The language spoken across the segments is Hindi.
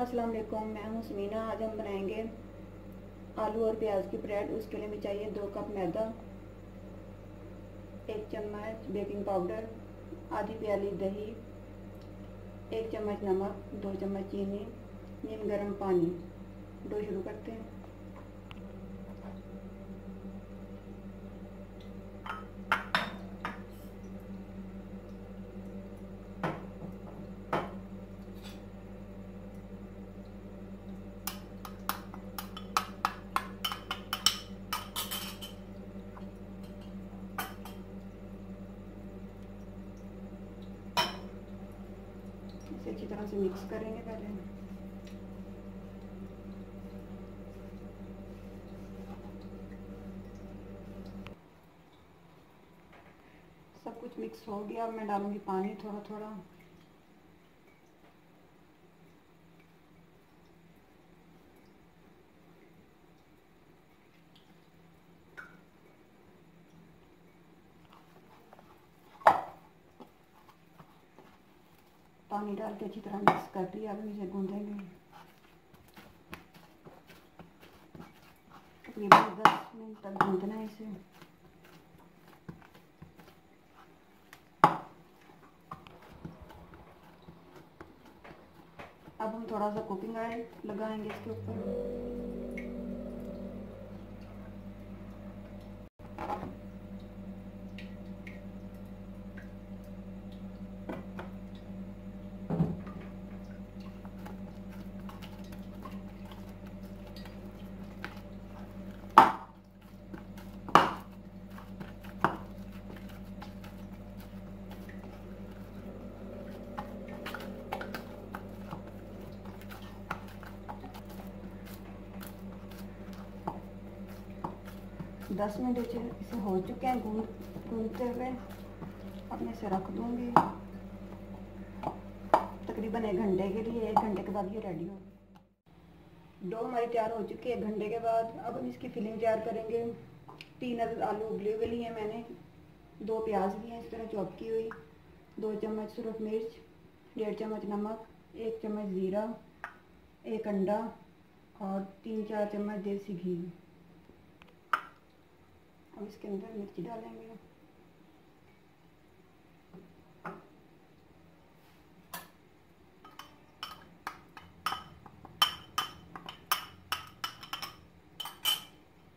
अस्सलाम वालेकुम मैं हूँ समीना। आज हम बनाएँगे आलू और प्याज की ब्रेड उसके लिए हमें चाहिए दो कप मैदा, एक चम्मच बेकिंग पाउडर आधी प्याली दही, एक चम्मच नमक, दो चम्मच चीनी, नीम गर्म पानी। दो शुरू करते हैं। तरह से मिक्स करेंगे पहले। सब कुछ मिक्स हो गया, अब मैं डालूँगी पानी थोड़ा थोड़ा पानी डाल के अच्छी तरह मिक्स कर दिया। अब इसे गूंदेंगे। दस मिनट तक गूंदना है इसे। अब हम थोड़ा सा कुकिंग ऑयल लगाएँगे इसके ऊपर। दस मिनट इसे हो चुके हैं गूंद गूंदते हुए। अब मैं इसे रख दूँगी। तकरीबन एक घंटे के लिए, एक घंटे के बाद ये रेडी हो डो हमारी तैयार हो चुकी है, एक घंटे के बाद। अब हम इसकी फिलिंग तैयार करेंगे। तीन अदद आलू उबले हुए लिए मैंने। दो प्याज लिए हैं, इस तरह चॉप की हुई। दो चम्मच सुरख मिर्च, डेढ़ चम्मच नमक, एक चम्मच ज़ीरा, एक अंडा और तीन चार चम्मच देसी घी। हम इसके अंदर मिर्ची डालेंगे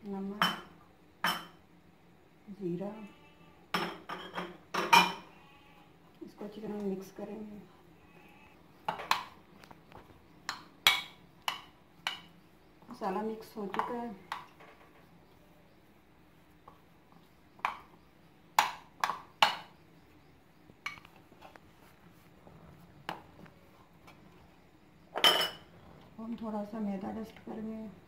नमक ज़ीरा इसको अच्छी तरह मिक्स करेंगे मसाला मिक्स हो चुका है हम थोड़ा सा मैदा डस्ट करेंगे अभी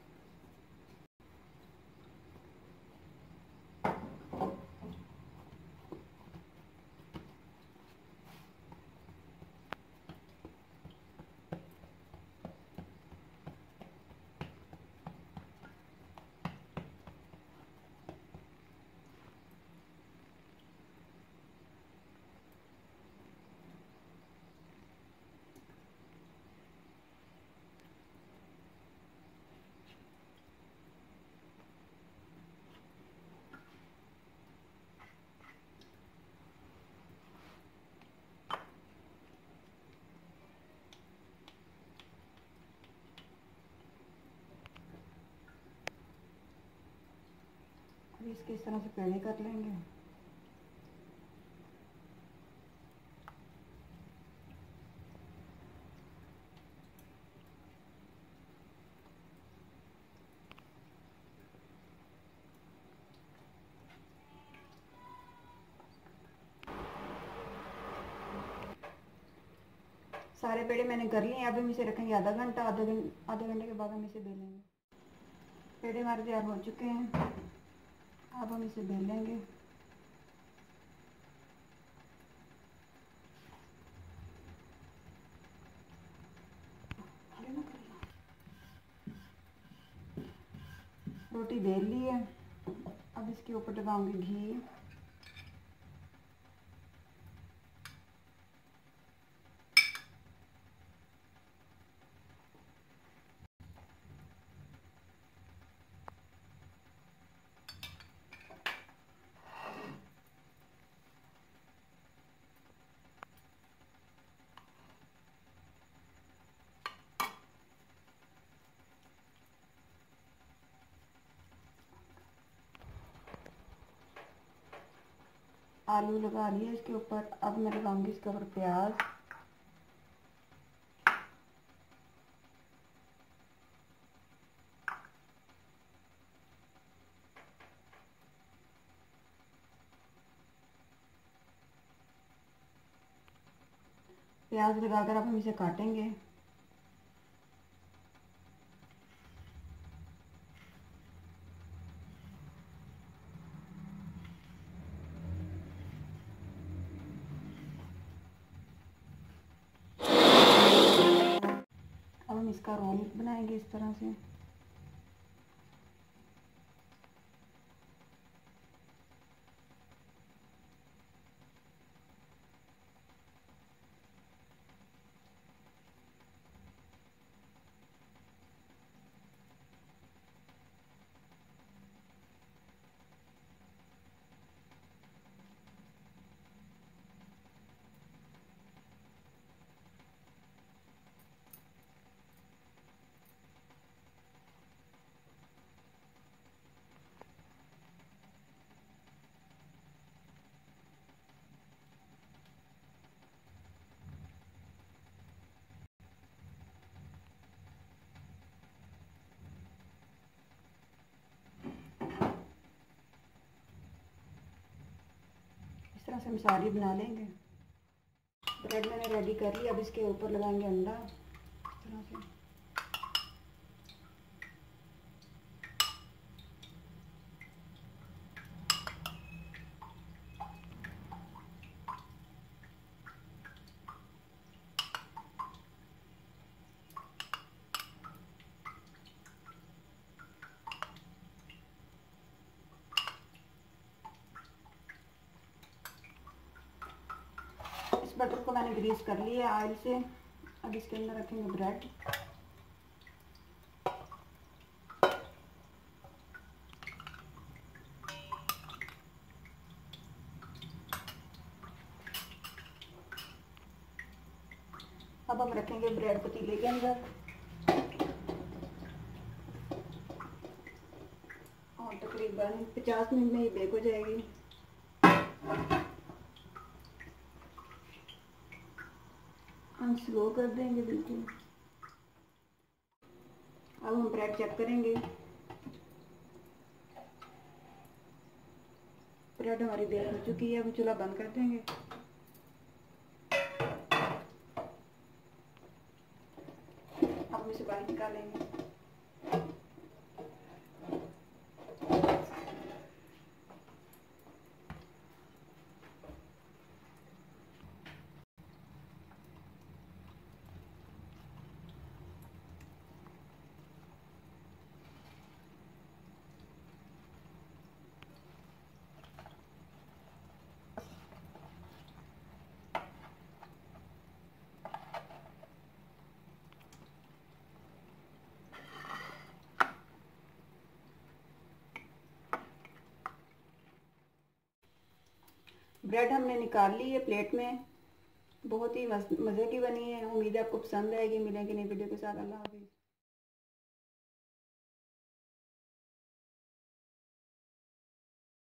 इसके इस तरह से पेड़े कर लेंगे। सारे पेड़े मैंने कर लिए, अब हम इसे रखेंगे आधा घंटा, आधा घंटे आधे घंटे के बाद हम इसे बेलेंगे। पेड़े हमारे तैयार हो चुके हैं। अब हम इसे बेलेंगे रोटी बेल ली है। अब इसके ऊपर लगाऊँगी घी। आलू लगा लिया इसके ऊपर। अब मैं लगाऊँगी इसके ऊपर प्याज। प्याज लगाकर अब हम इसे काटेंगे अब हम इसका रोल बनाएँगे इस तरह से। तरह से हम सारी बना लेंगे। ब्रेड मैंने रेडी कर ली अब इसके ऊपर लगाएँगे अंडा इस तरह से बटर को मैंने ग्रीस कर लिया है ऑयल से। अब इसके अंदर रखेंगे ब्रेड अब हम रखेंगे ब्रेड पतीले के अंदर। और तकरीबन 50 मिनट में ही बेक हो जाएगी। स्लो कर देंगे बिल्कुल। अब हम ब्रेड चेक करेंगे। ब्रेड हमारी बेक हो चुकी है, अब चूल्हा बंद कर देंगे। अब हम इसे बाहर निकालेंगे। ब्रेड हमने निकाल ली है प्लेट में। बहुत ही मज़े की बनी है। उम्मीद है आपको पसंद आएगी। मिलेंगे नई वीडियो के साथ। अल्लाह हाफिज़।